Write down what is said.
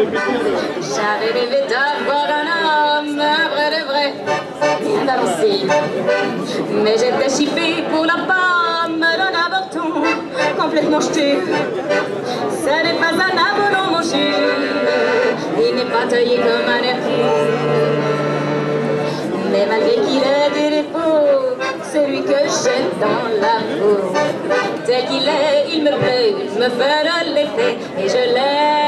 J'avais rêvé d'avoir un homme, un vrai de vrai, bien balancé. Mais j'étais chippée pour la pomme d'un avorton complètement jeté. Ce n'est pas un abonnement, mon chien, il n'est pas taillé comme un époux. Mais malgré qu'il ait des défauts, celui que j'aime dans la peau, tel qu'il est, il me plaît, il me fait de l'effet, et je l'aime.